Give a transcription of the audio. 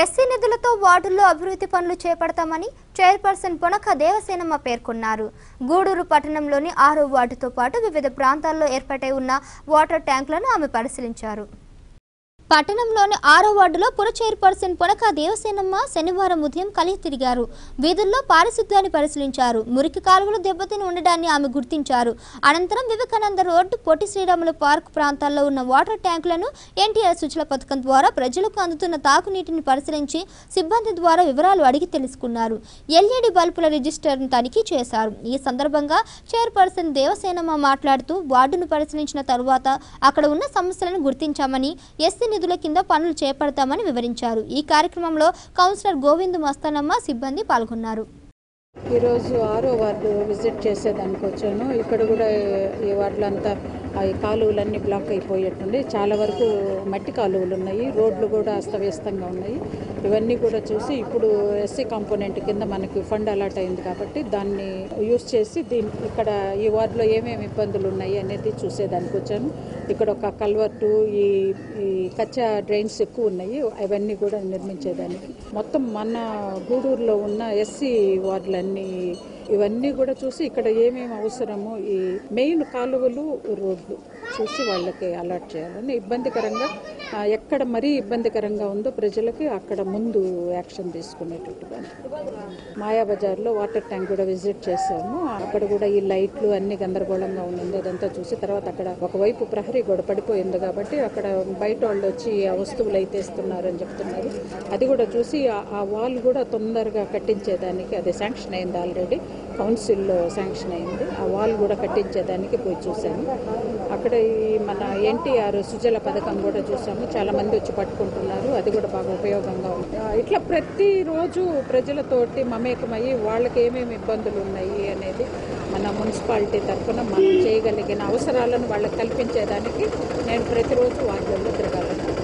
SC నిధులతో వార్డుల్లో అభివృద్ధి పనులు చేపడతామని చైర్పర్సన్ పొనక దేవసేనమ్మ పేర్కొన్నారు. గూడూరు పట్టణంలోని ఆరో వార్డుతో పాటు వివిధ ప్రాంతాల్లో ఏర్పాటై ఉన్న వాటర్ ట్యాంకులను ఆమె పరిశీలించారు. పట్టణంలోని ఆరో వార్డులో పుర చైర్పర్సన్ పునక దేవసేనమ్మ శనివారం ఉదయం కలిసి తిరిగారు. వీధుల్లో పారిశుద్ధ్యాన్ని పరిశీలించారు. మురికి కాలువలు దెబ్బతిని ఉండడాన్ని ఆమె గుర్తించారు. అనంతరం వివేకానంద రోడ్డు పొట్టి శ్రీరాములు పార్క్ ప్రాంతాల్లో ఉన్న వాటర్ ట్యాంకులను ఎన్టీఆర్ సూచన పథకం ద్వారా ప్రజలకు అందుతున్న తాగునీటిని పరిశీలించి సిబ్బంది ద్వారా వివరాలు అడిగి తెలుసుకున్నారు. ఎల్ఈడి బల్బుల రిజిస్టర్ను తనిఖీ చేశారు. ఈ సందర్భంగా చైర్పర్సన్ దేవసేనమ్మ మాట్లాడుతూ వార్డును పరిశీలించిన తరువాత అక్కడ ఉన్న సమస్యలను గుర్తించామని ఎస్సీ నిధుల కింద పనులు చేపడతామని వివరించారు. ఈ కార్యక్రమంలో కౌన్సిలర్ గోవింద్ మస్తానమ్మ సిబ్బంది పాల్గొన్నారు. ఈరోజు ఆరో వార్డు విజిట్ చేసేదానికి వచ్చాను ఇక్కడ కూడా ఈ వార్డులంతా అంతా ఈ కాలువలన్నీ బ్లాక్ అయిపోయేట్టుంది చాలా వరకు మట్టి కాలువలు ఉన్నాయి. రోడ్లు కూడా అస్తవ్యస్తంగా ఉన్నాయి. ఇవన్నీ కూడా చూసి ఇప్పుడు ఎస్సీ కాంపోనెంట్ కింద మనకి ఫండ్ అలాట్ అయింది కాబట్టి దాన్ని యూస్ చేసి దీని ఇక్కడ ఈ వార్డులో ఏమేమి ఇబ్బందులు ఉన్నాయి అనేది చూసేదానికి వచ్చాను. ఇక్కడ ఒక కల్వర్టు ఈ ఈ కచ్చా డ్రైన్స్ ఎక్కువ ఉన్నాయి. అవన్నీ కూడా నిర్మించేదానికి. మొత్తం మన గూడూరులో ఉన్న ఎస్సీ వార్డులన్నీ ఇవన్నీ కూడా చూసి ఇక్కడ ఏమేమి అవసరము ఈ మెయిన్ కాలువలు రోడ్లు చూసి వాళ్ళకి అలాట్ చేయాలని ఇబ్బందికరంగా ఎక్కడ మరీ ఇబ్బందికరంగా ఉందో ప్రజలకి అక్కడ ముందు యాక్షన్ తీసుకునేటట్టుగా మాయా బజార్లో వాటర్ ట్యాంక్ కూడా విజిట్ చేశాము. అక్కడ కూడా ఈ లైట్లు అన్ని గందరగోళంగా ఉంది అదంతా చూసి తర్వాత అక్కడ ఒకవైపు ప్రహరీ గొడ పడిపోయింది కాబట్టి అక్కడ బయట వాళ్ళు వచ్చి ఆ వస్తువులు అయితే ఇస్తున్నారు అని చెప్తున్నారు. అది కూడా చూసి ఆ- ఆ వాల్ కూడా తొందరగా కట్టించేదానికి అది శాంక్షన్ అయింది ఆల్రెడీ. కౌన్సిల్లో శాంక్షన్ అయింది. ఆ వాల్ కూడా కట్టించేదానికి పోయి చూశాను అక్కడ ఈ మన ఎన్టీఆర్ సుజల పథకం కూడా చూసాము చాలా మంది వచ్చి పట్టుకుంటున్నారు. అది కూడా బాగా ఉపయోగంగా ఉంది. ఇట్లా ప్రతిరోజు ప్రజలతోటి మమేకమయ్యి వాళ్ళకి ఏమేమి ఇబ్బందులు ఉన్నాయి అనేది మన మున్సిపాలిటీ తరఫున మనం చేయగలిగిన అవసరాలను వాళ్ళకి కల్పించేదానికి నేను ప్రతిరోజు వార్డుల్లో తిరగాలను